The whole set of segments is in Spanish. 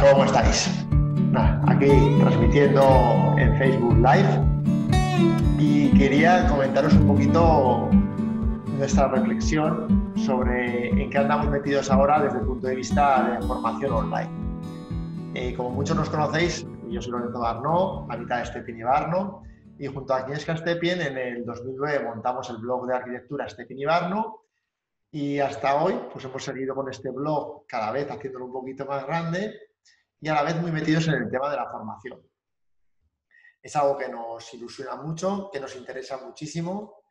¿Cómo estáis? Aquí transmitiendo en Facebook Live y quería comentaros un poquito nuestra reflexión sobre en qué andamos metidos ahora desde el punto de vista de formación online. Eh, como muchos nos conocéis, yo soy Lorenzo Barno, la mitad de Stepien y Barno, y junto a Agnieszka Stepien en el 2009 montamos el blog de arquitectura Stepien y Barno, y hasta hoy pues hemos seguido con este blog cada vez haciéndolo un poquito más grande y a la vez muy metidos en el tema de la formación. Es algo que nos ilusiona mucho, que nos interesa muchísimo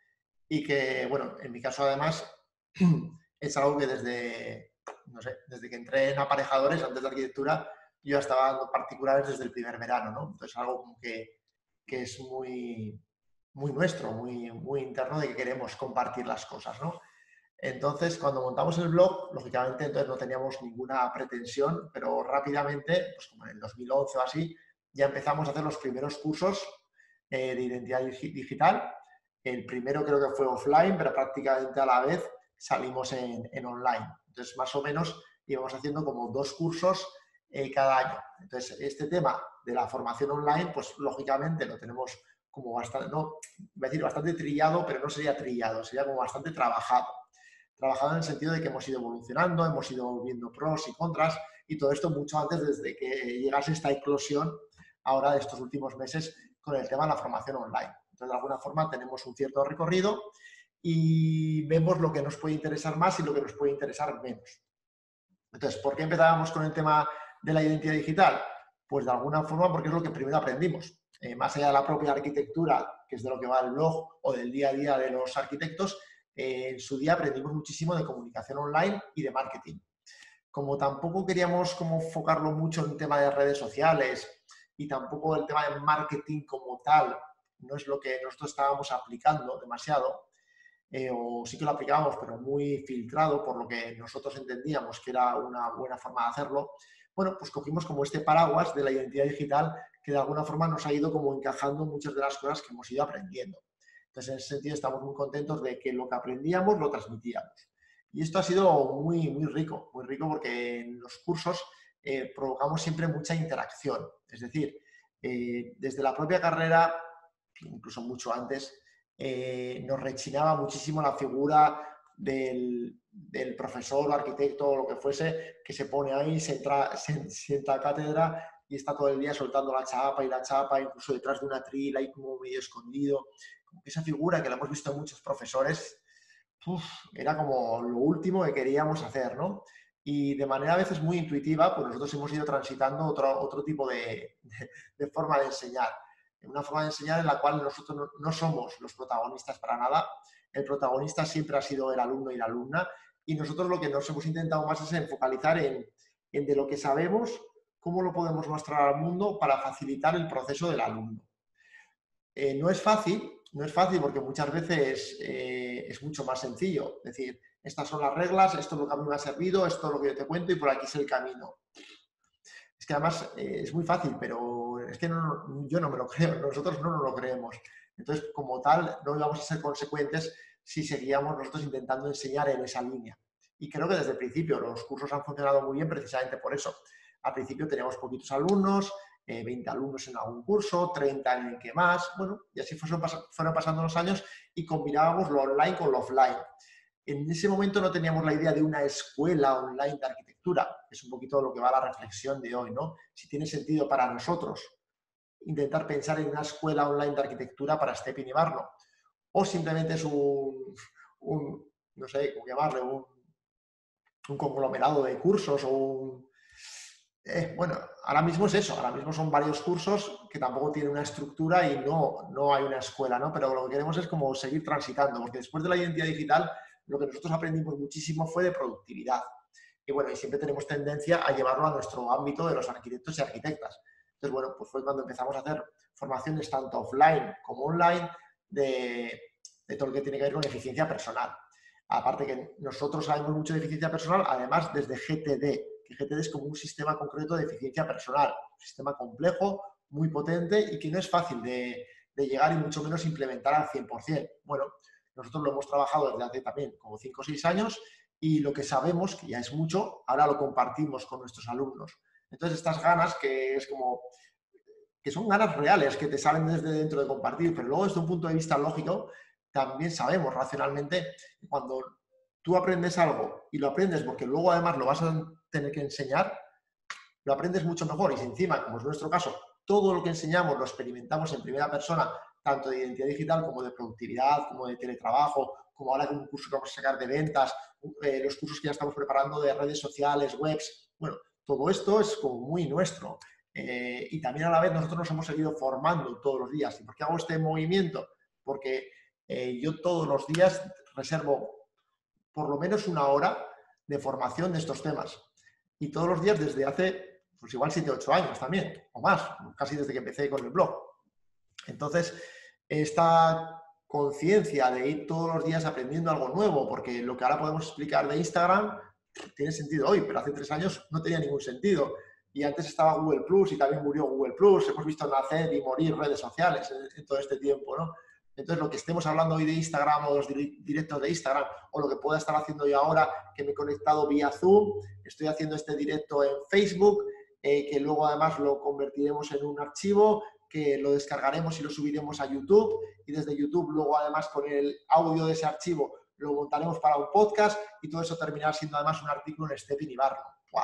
y que, bueno, en mi caso además es algo que desde, desde que entré en aparejadores, antes de arquitectura, yo estaba dando particulares desde el primer verano, ¿no? Entonces algo que, que es muy, muy nuestro, muy, muy interno de que queremos compartir las cosas, ¿no? Entonces, cuando montamos el blog, lógicamente entonces no teníamos ninguna pretensión, pero rápidamente, pues como en el 2011 o así, ya empezamos a hacer los primeros cursos eh, de identidad digital. El primero creo que fue offline, pero prácticamente a la vez salimos en, online. Entonces, más o menos íbamos haciendo como dos cursos eh, cada año. Entonces, este tema de la formación online, pues lógicamente lo tenemos como bastante, no, voy a decir bastante trillado, pero no sería trillado, sería como bastante trabajado. Trabajado en el sentido de que hemos ido evolucionando, hemos ido viendo pros y contras, y todo esto mucho antes desde que llegase esta eclosión ahora de estos últimos meses con el tema de la formación online. Entonces, de alguna forma tenemos un cierto recorrido y vemos lo que nos puede interesar más y lo que nos puede interesar menos. Entonces, ¿por qué empezábamos con el tema de la identidad digital? Pues de alguna forma porque es lo que primero aprendimos. Eh, más allá de la propia arquitectura, que es de lo que va el blog o del día a día de los arquitectos, eh, en su día aprendimos muchísimo de comunicación online y de marketing. Como tampoco queríamos como enfocarlo mucho en tema de redes sociales y tampoco el tema de marketing como tal, no es lo que nosotros estábamos aplicando demasiado, eh, o sí que lo aplicábamos, pero muy filtrado por lo que nosotros entendíamos que era una buena forma de hacerlo, bueno, pues cogimos como este paraguas de la identidad digital que de alguna forma nos ha ido como encajando muchas de las cosas que hemos ido aprendiendo. Entonces, en ese sentido, estamos muy contentos de que lo que aprendíamos lo transmitíamos. Y esto ha sido muy, muy rico, muy rico porque en los cursos eh, provocamos siempre mucha interacción. Es decir, eh, desde la propia carrera, incluso mucho antes, eh, nos rechinaba muchísimo la figura del, profesor o arquitecto o lo que fuese, que se pone ahí, se, entra, se sienta a cátedra y está todo el día soltando la chapa y la chapa, incluso detrás de una trila ahí como medio escondido. Como que esa figura que la hemos visto en muchos profesores, era como lo último que queríamos hacer, ¿no? Y de manera a veces muy intuitiva, pues nosotros hemos ido transitando otro, otro tipo de, de, forma de enseñar. Una forma de enseñar en la cual nosotros no somos los protagonistas para nada, el protagonista siempre ha sido el alumno y la alumna, y nosotros lo que nos hemos intentado más es enfocalizar en, en de lo que sabemos, cómo lo podemos mostrar al mundo para facilitar el proceso del alumno. Eh, no es fácil, no es fácil porque muchas veces eh, es mucho más sencillo. Es decir, estas son las reglas, esto es lo que a mí me ha servido, esto es lo que yo te cuento y por aquí es el camino. Es que además eh, es muy fácil, pero es que yo no me lo creo, nosotros no nos lo creemos. Entonces, como tal, no íbamos a ser consecuentes si seguíamos nosotros intentando enseñar en esa línea. Y creo que desde el principio los cursos han funcionado muy bien precisamente por eso. Al principio teníamos poquitos alumnos, 20 eh, alumnos en algún curso, 30 en el que más, bueno, y así fueron, pasando los años y combinábamos lo online con lo offline. En ese momento no teníamos la idea de una escuela online de arquitectura, es un poquito lo que va a la reflexión de hoy, ¿no? Si tiene sentido para nosotros intentar pensar en una escuela online de arquitectura para Stepin y Barno, o simplemente es un, no sé cómo llamarle, un conglomerado de cursos o un, eh, bueno, ahora mismo es eso, ahora mismo son varios cursos que tampoco tienen una estructura y no, no hay una escuela, ¿no? Pero lo que queremos es como seguir transitando, porque después de la identidad digital, lo que nosotros aprendimos muchísimo fue de productividad. Y bueno, siempre tenemos tendencia a llevarlo a nuestro ámbito de los arquitectos y arquitectas. Entonces, bueno, pues fue cuando empezamos a hacer formaciones tanto offline como online de, de todo lo que tiene que ver con eficiencia personal. Aparte que nosotros sabemos mucho de eficiencia personal, además desde GTD, que GTD es como un sistema concreto de eficiencia personal, un sistema complejo, muy potente y que no es fácil de, llegar y mucho menos implementar al 100%. Bueno, nosotros lo hemos trabajado desde hace también como 5 o 6 años y lo que sabemos, que ya es mucho, ahora lo compartimos con nuestros alumnos. Entonces, estas ganas que es como que son ganas reales que te salen desde dentro de compartir, pero luego desde un punto de vista lógico, también sabemos racionalmente cuando tú aprendes algo y lo aprendes porque luego además lo vas a tener que enseñar, lo aprendes mucho mejor y si encima, como es nuestro caso, todo lo que enseñamos lo experimentamos en primera persona, tanto de identidad digital como de productividad, como de teletrabajo, como ahora con un curso que vamos a sacar de ventas, eh, los cursos que ya estamos preparando de redes sociales, webs, bueno, todo esto es como muy nuestro. Eh, y también a la vez nosotros nos hemos seguido formando todos los días. ¿Y por qué hago este movimiento? Porque eh, yo todos los días reservo por lo menos una hora de formación de estos temas. Y todos los días desde hace, pues igual 7, 8 años también, o más, casi desde que empecé con el blog. Entonces, esta conciencia de ir todos los días aprendiendo algo nuevo, porque lo que ahora podemos explicar de Instagram tiene sentido hoy, pero hace tres años no tenía ningún sentido. Y antes estaba Google Plus y también murió Google Plus. Hemos visto nacer y morir redes sociales en todo este tiempo, ¿no? Entonces, lo que estemos hablando hoy de Instagram o los directos de Instagram o lo que pueda estar haciendo yo ahora, que me he conectado vía Zoom, estoy haciendo este directo en Facebook, eh, que luego además lo convertiremos en un archivo, que lo descargaremos y lo subiremos a YouTube y desde YouTube luego además con el audio de ese archivo lo montaremos para un podcast y todo eso terminará siendo además un artículo en Stepin y. ¡Wow!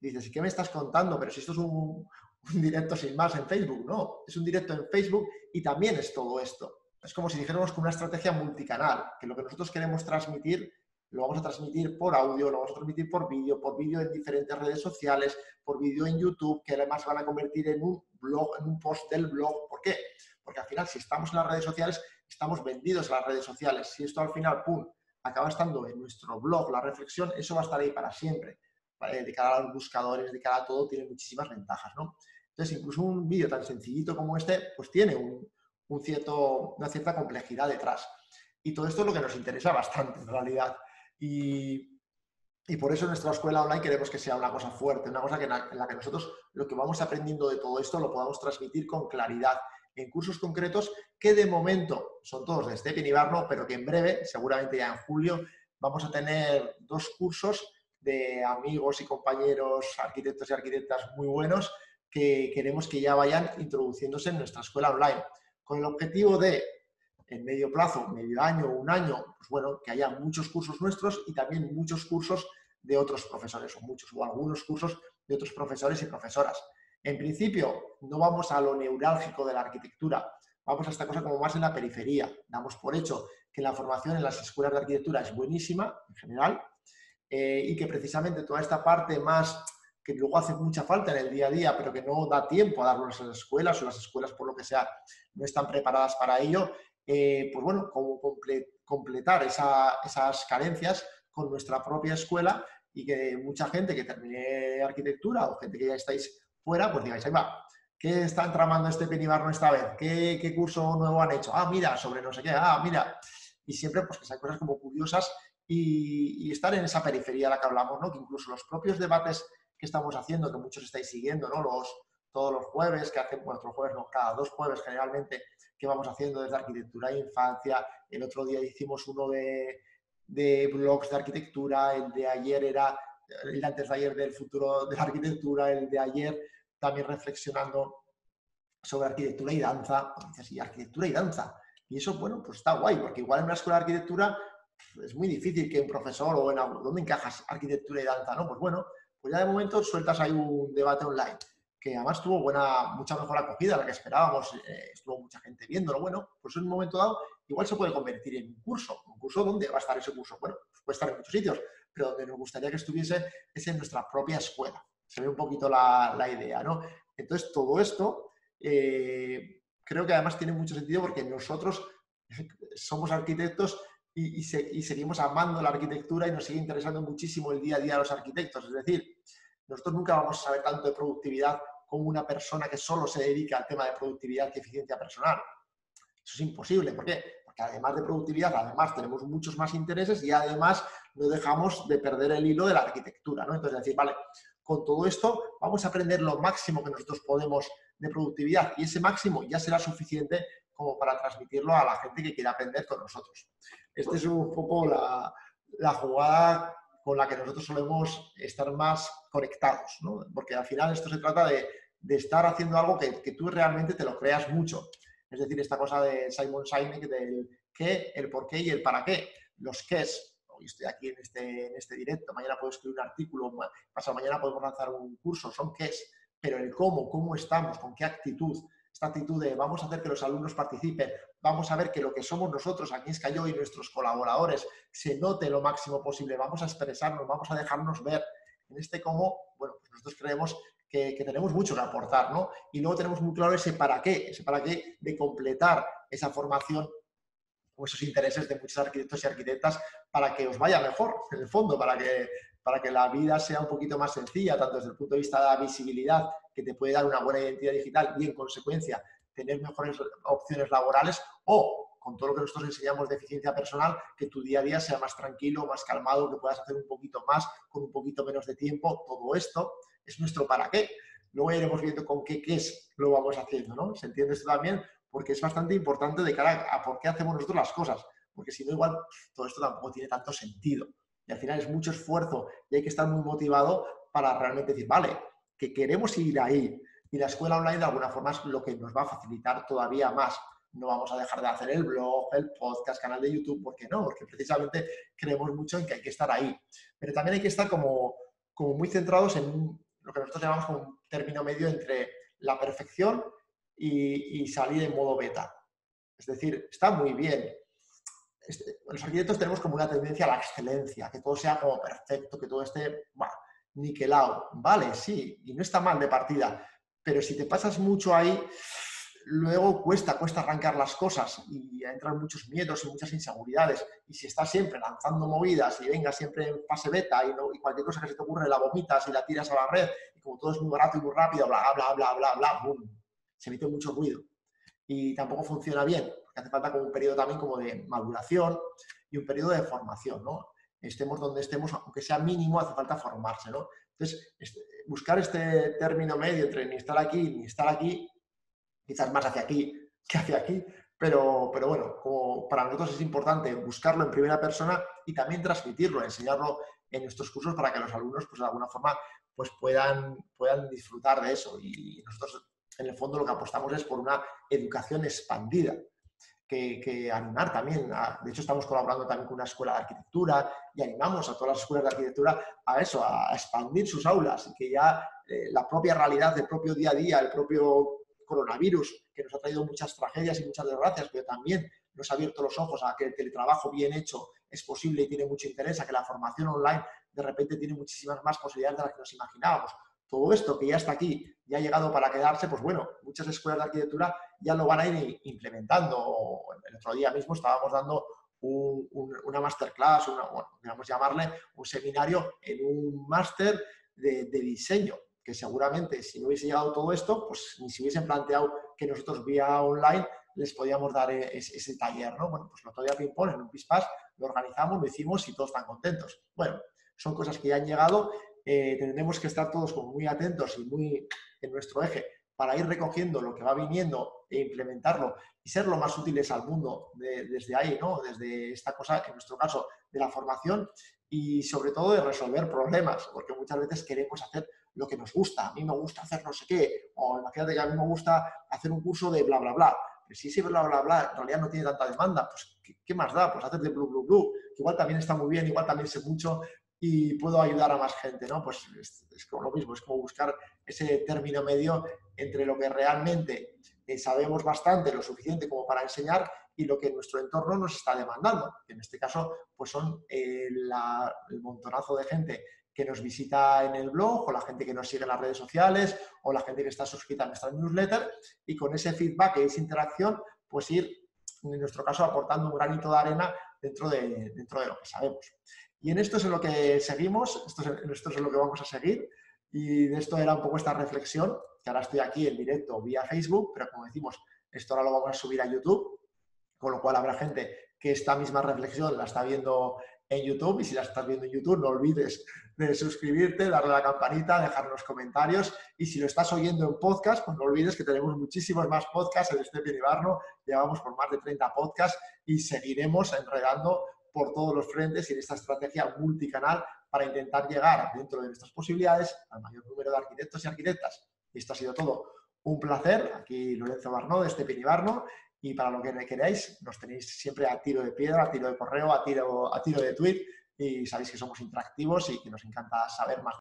Dices, ¿y qué me estás contando? Pero si esto es un, un directo sin más en Facebook, no, es un directo en Facebook y también es todo esto. Es como si dijéramos con una estrategia multicanal, que lo que nosotros queremos transmitir lo vamos a transmitir por audio, lo vamos a transmitir por vídeo, por vídeo en diferentes redes sociales, por vídeo en YouTube, que además van a convertir en un blog, en un post del blog. ¿Por qué? Porque al final, si estamos en las redes sociales, estamos vendidos a las redes sociales. Si esto al final, pum, acaba estando en nuestro blog, la reflexión, eso va a estar ahí para siempre. De cara a los buscadores, de cara a todo, tiene muchísimas ventajas, ¿no? Entonces, incluso un vídeo tan sencillito como este, pues tiene un, cierto, una cierta complejidad detrás. Y todo esto es lo que nos interesa bastante, en realidad. Y, y por eso en nuestra escuela online queremos que sea una cosa fuerte, una cosa que en, la, que nosotros lo que vamos aprendiendo de todo esto lo podamos transmitir con claridad en cursos concretos que de momento son todos de Stephen y Barno, pero que en breve, seguramente ya en julio, vamos a tener dos cursos de amigos y compañeros, arquitectos y arquitectas muy buenos que queremos que ya vayan introduciéndose en nuestra escuela online, con el objetivo de, en medio plazo, medio año, un año, pues bueno, que haya muchos cursos nuestros y también muchos cursos de otros profesores, o muchos o algunos cursos de otros profesores y profesoras. En principio, no vamos a lo neurálgico de la arquitectura, vamos a esta cosa como más en la periferia. Damos por hecho que la formación en las escuelas de arquitectura es buenísima, en general, eh, y que precisamente toda esta parte más que luego hace mucha falta en el día a día, pero que no da tiempo a darlos en las escuelas o las escuelas, por lo que sea, no están preparadas para ello, eh, pues bueno, como completar esas carencias con nuestra propia escuela y que mucha gente que termine arquitectura o gente que ya estáis fuera, pues digáis, ahí va, ¿qué están tramando este penibarno esta vez? ¿Qué, ¿Qué, curso nuevo han hecho? Ah, mira, sobre no sé qué, ah, mira. Y siempre pues que sean cosas como curiosas y, y, estar en esa periferia de la que hablamos, ¿no? Que incluso los propios debates que estamos haciendo, que muchos estáis siguiendo, ¿no? Los, todos los jueves, que hacemos, bueno, jueves no, cada dos jueves generalmente, que vamos haciendo desde arquitectura e infancia. El otro día hicimos uno de, de blogs de arquitectura, el de ayer era, el antes de ayer del futuro de la arquitectura, el de ayer también reflexionando sobre arquitectura y danza. Dices, y arquitectura y danza. Y eso, bueno, pues está guay, porque igual en una escuela de arquitectura es muy difícil que un profesor o en dónde encajas arquitectura y danza, ¿no? Pues bueno, pues ya de momento sueltas ahí un debate online que además tuvo buena, mucha mejor acogida de la que esperábamos, eh, estuvo mucha gente viéndolo. Bueno, pues en un momento dado igual se puede convertir en un curso. ¿Un curso dónde va a estar ese curso? Bueno, puede estar en muchos sitios, pero donde nos gustaría que estuviese es en nuestra propia escuela. Se ve un poquito la, la idea, ¿no? Entonces, todo esto eh, creo que además tiene mucho sentido porque nosotros somos arquitectos y, seguimos amando la arquitectura y nos sigue interesando muchísimo el día a día de los arquitectos. Es decir, nosotros nunca vamos a saber tanto de productividad como una persona que solo se dedica al tema de productividad y eficiencia personal. Eso es imposible. ¿Por qué? Porque además de productividad, además tenemos muchos más intereses y además no dejamos de perder el hilo de la arquitectura. ¿no? Entonces, decir, vale, con todo esto vamos a aprender lo máximo que nosotros podemos de productividad y ese máximo ya será suficiente como para transmitirlo a la gente que quiera aprender con nosotros. Esta es un poco la, jugada con la que nosotros solemos estar más conectados, ¿no? Porque al final esto se trata de, estar haciendo algo que, tú realmente te lo creas mucho. Es decir, esta cosa de Simon Sinek del qué, el por qué y el para qué. Los qués, hoy estoy aquí en este, en este directo, mañana puedo escribir un artículo, pasado mañana podemos lanzar un curso, son qués, pero el cómo, cómo estamos, con qué actitud, esta actitud de vamos a hacer que los alumnos participen, vamos a ver que lo que somos nosotros, aquí es yo y nuestros colaboradores, se note lo máximo posible, vamos a expresarnos, vamos a dejarnos ver. En este cómo, bueno, pues nosotros creemos que, que, tenemos mucho que aportar, ¿no? Y luego tenemos muy claro ese para qué, ese para qué de completar esa formación o esos intereses de muchos arquitectos y arquitectas para que os vaya mejor, en el fondo, para que, para que la vida sea un poquito más sencilla, tanto desde el punto de vista de la visibilidad, que te puede dar una buena identidad digital y, en consecuencia, tener mejores opciones laborales, o con todo lo que nosotros enseñamos de eficiencia personal, que tu día a día sea más tranquilo, más calmado, que puedas hacer un poquito más con un poquito menos de tiempo. Todo esto es nuestro para qué. Luego iremos viendo con qué, qué es lo vamos haciendo, ¿no? ¿Se entiende esto también? Porque es bastante importante de cara a por qué hacemos nosotros las cosas, porque si no, igual todo esto tampoco tiene tanto sentido. Y al final es mucho esfuerzo y hay que estar muy motivado para realmente decir, vale, que queremos ir ahí. Y la escuela online de alguna forma es lo que nos va a facilitar todavía más. No vamos a dejar de hacer el blog, el podcast, canal de YouTube, ¿por qué no? Porque precisamente creemos mucho en que hay que estar ahí. Pero también hay que estar como, como muy centrados en lo que nosotros llamamos como un término medio entre la perfección y, salir en modo beta. Es decir, está muy bien. Este, los arquitectos tenemos como una tendencia a la excelencia, que todo sea como perfecto, que todo esté niquelado. Vale, sí, y no está mal de partida, pero si te pasas mucho ahí, luego cuesta, cuesta arrancar las cosas y entran muchos miedos y muchas inseguridades. Y si estás siempre lanzando movidas y venga siempre en fase beta y, y, cualquier cosa que se te ocurre la vomitas y la tiras a la red y como todo es muy barato y muy rápido, bla, bla, bla, bla, bla, boom, se emite mucho ruido y tampoco funciona bien, porque hace falta como un periodo también como de maduración y un periodo de formación, ¿no? Estemos donde estemos, aunque sea mínimo, hace falta formarse, ¿no? Entonces, buscar este término medio entre ni estar aquí ni estar aquí, quizás más hacia aquí que hacia aquí, pero, pero bueno, como para nosotros es importante buscarlo en primera persona y también transmitirlo, enseñarlo en nuestros cursos para que los alumnos, pues de alguna forma, pues puedan, puedan disfrutar de eso. Y nosotros en el fondo lo que apostamos es por una educación expandida. Que, animar también. de hecho, estamos colaborando también con una escuela de arquitectura y animamos a todas las escuelas de arquitectura a eso, a expandir sus aulas y que ya eh, la propia realidad del propio día a día, el propio coronavirus, que nos ha traído muchas tragedias y muchas desgracias, pero también nos ha abierto los ojos a que el teletrabajo bien hecho es posible y tiene mucho interés, a que la formación online de repente tiene muchísimas más posibilidades de las que nos imaginábamos todo esto que ya está aquí, ya ha llegado para quedarse, pues bueno, muchas escuelas de arquitectura ya lo van a ir implementando. El otro día mismo estábamos dando una masterclass, una, digamos llamarle un seminario en un máster de, diseño, que seguramente si no hubiese llegado todo esto, pues ni si hubiesen planteado que nosotros vía online les podíamos dar e, ese, taller, ¿no? Bueno, pues lo día ping-pong en un Pispas, lo organizamos, lo hicimos y todos están contentos. Bueno, son cosas que ya han llegado eh, tendremos que estar todos como muy atentos y muy en nuestro eje para ir recogiendo lo que va viniendo e implementarlo y ser lo más útiles al mundo desde ahí, ¿no? Desde esta cosa, en nuestro caso, de la formación y sobre todo de resolver problemas, porque muchas veces queremos hacer lo que nos gusta. A mí me gusta hacer no sé qué, o imagínate que a mí me gusta hacer un curso de bla, bla, bla. Pero si ese bla, bla, bla en realidad no tiene tanta demanda, pues ¿qué, más da? Pues hacer de blu, blu, blu, que igual también está muy bien, igual también sé mucho, y puedo ayudar a más gente, ¿no? Pues es, como lo mismo, es como buscar ese término medio entre lo que realmente eh, sabemos bastante, lo suficiente como para enseñar, y lo que nuestro entorno nos está demandando. En este caso, pues son eh, el montonazo de gente que nos visita en el blog, o la gente que nos sigue en las redes sociales, o la gente que está suscrita a nuestra newsletter, y con ese feedback y esa interacción, pues ir, en nuestro caso, aportando un granito de arena dentro de, dentro de lo que sabemos. Y en esto es en lo que seguimos, esto es, en esto es lo que vamos a seguir. Y de esto era un poco esta reflexión, que ahora estoy aquí en directo vía Facebook, pero como decimos, esto ahora lo vamos a subir a YouTube, con lo cual habrá gente que esta misma reflexión la está viendo en YouTube y si la estás viendo en YouTube no olvides de suscribirte, darle a la campanita, dejar los comentarios y si lo estás oyendo en podcast, pues no olvides que tenemos muchísimos más podcasts en este Pinibarno, llevamos por más de 30 podcasts y seguiremos enredando por todos los frentes en esta estrategia multicanal para intentar llegar dentro de nuestras posibilidades al mayor número de arquitectos y arquitectas. Esto ha sido todo un placer. Aquí Lorenzo Barno, de este Barno. Y para lo que queráis, nos tenéis siempre a tiro de piedra, a tiro de correo, a tiro, a tiro de tweet. Y sabéis que somos interactivos y que nos encanta saber más